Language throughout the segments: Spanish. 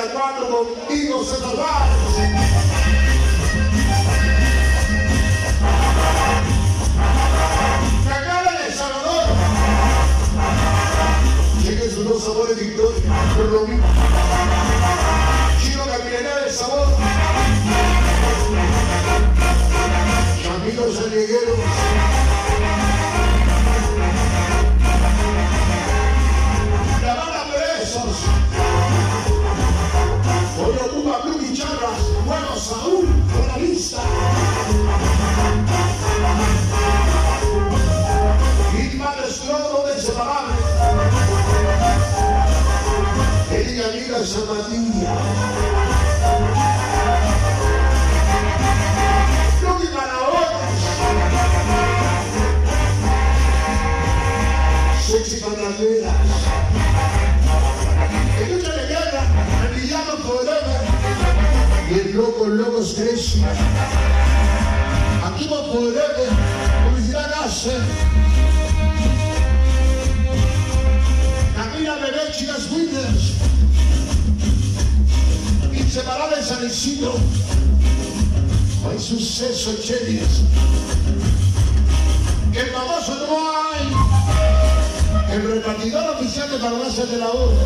bailando contigo se salvaron. Llegue sus dos sabores victoria. Ella amiga Zamatilla. Lucky Manaones. Sexy Bandaneras. Escucha de guerra, el villano forever. Y el loco, loco Stretchy. Activo forever. Publicidad nace. Isidro. Hay suceso, chelis. Que el famoso no hay. El repartidor oficial de farmacias de la hora.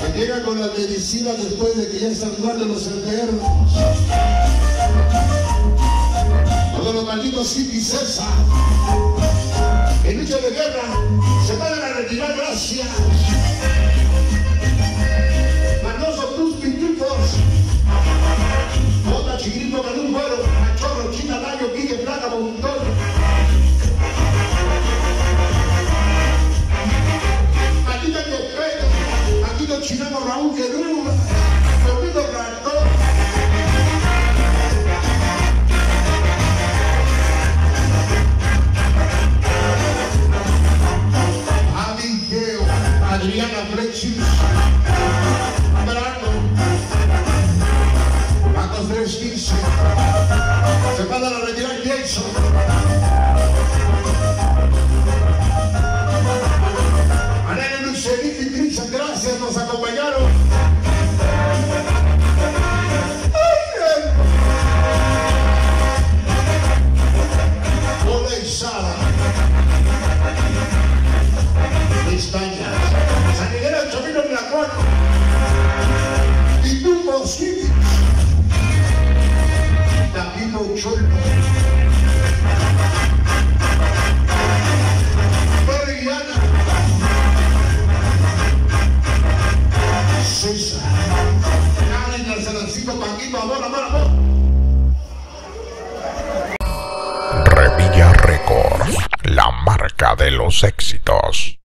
Que llega con la medicina después de que ya están muertos los enfermos. Todos los malditos City César. En lucha de guerra se van a retirar gracias. Adriana Pretinho, Brano, Marcos Vestícios. Revilla Records, la marca de los éxitos.